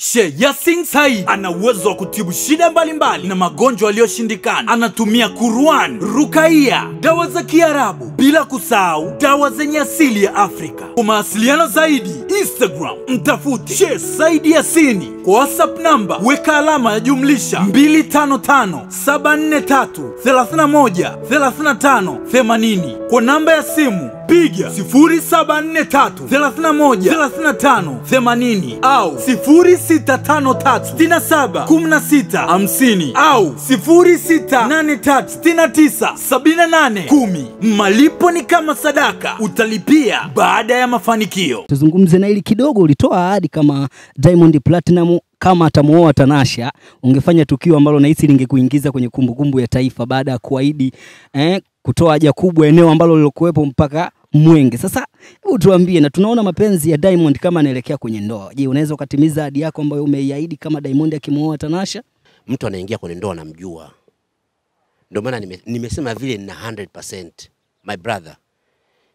Sheikh Yasin Said ana uwezo wa kutibu shida mbalimbali na magonjwa yaliyoshindikana. Anatumia Quran, Rukaia, dawa za Kiarabu, bila kusahau dawa zenye asili ya Afrika. Kwa mawasiliano zaidi, Instagram mtafute Sheikh Said Yasini. Kwa WhatsApp namba weka alama ya jumlisha 255 743 31 35 80. Kwa namba ya simu piga 0743 31 35 80 au 0653 67 16 50 au 0683 69 78 10. Malipo ni kama sadaka, utalipia baada ya mafanikio. Tuzungumze na hili kidogo. Ulitoa ahadi kama Diamond Platinum kama atamuoa Tanasha, ungefanya tukio ambalo nahisi lingekuingiza kwenye kumbukumbu ya taifa baada ya kuahidi eh, kutoa haja kubwa eneo ambalo lilokuwepo mpaka Mwenge. Sasa hebu tuambie, na tunaona mapenzi ya Diamond kama anaelekea kwenye ndoa. Je, unaweza ukatimiza ahadi yako ambayo umeiahidi kama Diamond akimuoa Tanasha? mtu anaingia kwenye ndoa anamjua, Ndio maana nime, nimesema vile na 100% my brother,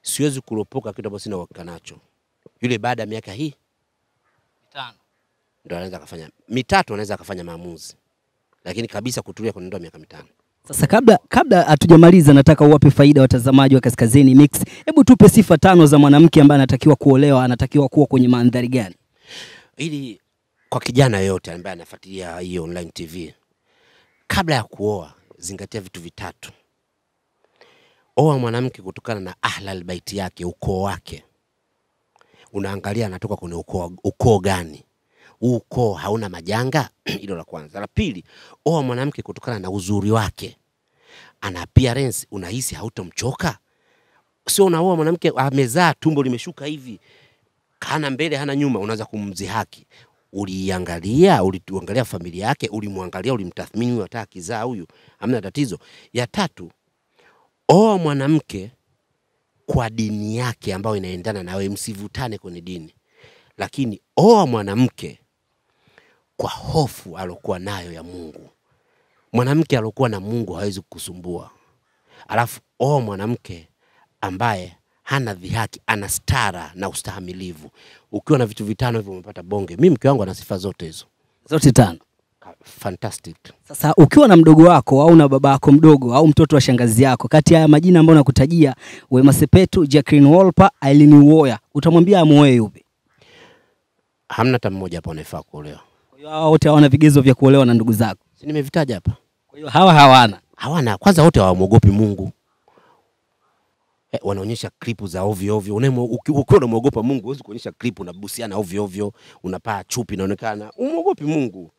siwezi kuropoka kitu ambacho sina uhakika nacho. Yule baada ya miaka hii mitano ndo anaweza akafanya mitatu, anaweza akafanya maamuzi, lakini kabisa kutulia kwenye ndoa miaka mitano. Sasa kabla kabla hatujamaliza, nataka uwape faida watazamaji wa Kaskazini Mix. Hebu tupe sifa tano za mwanamke ambaye anatakiwa kuolewa, anatakiwa kuwa kwenye mandhari gani? ili kwa kijana yoyote ambaye anafuatilia hii online TV, kabla ya kuoa, zingatia vitu vitatu. Oa mwanamke kutokana na ahlal baiti yake, ukoo wake. Unaangalia anatoka kwenye ukoo, ukoo gani? Huu ukoo hauna majanga? Hilo la kwanza. La pili, oa mwanamke kutokana na uzuri wake, ana appearance, unahisi hautomchoka. Sio unaoa mwanamke amezaa tumbo limeshuka hivi hana mbele hana nyuma, unaanza kumzihaki. Uliangalia, uliangalia familia yake, ulimwangalia, ulimtathmini, huyu hata akizaa huyu hamna tatizo. Ya tatu, oa mwanamke kwa dini yake ambayo inaendana na wewe, msivutane kwenye dini, lakini oa mwanamke kwa hofu alokuwa nayo ya Mungu. Mwanamke alokuwa na Mungu hawezi kukusumbua. Alafu oa mwanamke ambaye hana dhihaki, ana stara na ustahamilivu. Ukiwa na vitu vitano hivyo umepata bonge. Mimi mke wangu ana sifa zote hizo, Zote tano. Fantastic. Sasa ukiwa na mdogo wako au na baba yako mdogo au mtoto wa shangazi yako, kati ya majina ambayo nakutajia, Wema Sepetu, Jacqueline Wolper, Aileen Uwoya, utamwambia amuoe yupi? Hamna hata mmoja hapa anayefaa kuolewa, Kwa hiyo hawa wote hawana vigezo vya kuolewa na ndugu zako. si nimevitaja hapa? Kwa hiyo hawa hawana. Hawana kwanza, wote hawamwogopi Mungu. Eh, wanaonyesha klipu za ovyo ovyo. Ukiwa unamwogopa Mungu, huwezi kuonyesha klipu unabusiana ovyo ovyo, unapaa chupi, inaonekana umwogopi Mungu.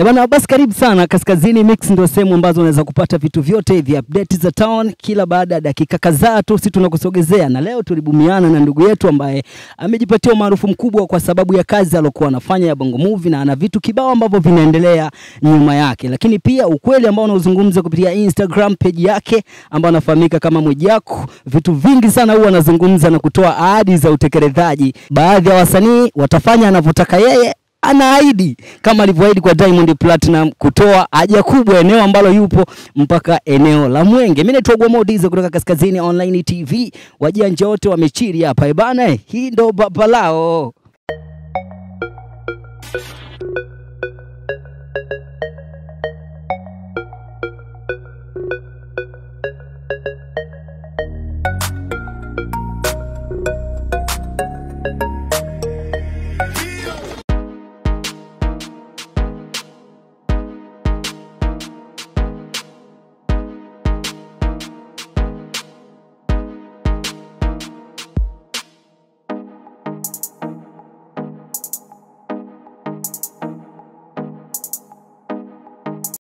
E bana, basi karibu sana Kaskazini Mix, ndio sehemu ambazo unaweza kupata vitu vyote hivi, update za town kila baada ya dakika kadhaa tu, sisi tunakusogezea. Na leo tulibumiana na ndugu yetu ambaye amejipatia umaarufu mkubwa kwa sababu ya kazi aliyokuwa anafanya ya Bongo Movie, na ana vitu kibao ambavyo vinaendelea nyuma yake, lakini pia ukweli ambao unaozungumza kupitia Instagram page yake ambayo anafahamika kama Mwijaku, vitu vingi sana huwa anazungumza na kutoa ahadi za utekelezaji. Baadhi ya wasanii watafanya anavyotaka yeye anaahidi kama alivyoahidi kwa Diamond Platinum kutoa haja kubwa eneo ambalo yupo mpaka eneo la Mwenge. Mimi naitwa Gomo Dizo kutoka Kaskazini Online TV. Wajanja wote wamechiri hapa eh ebana, eh, hii ndo baba lao.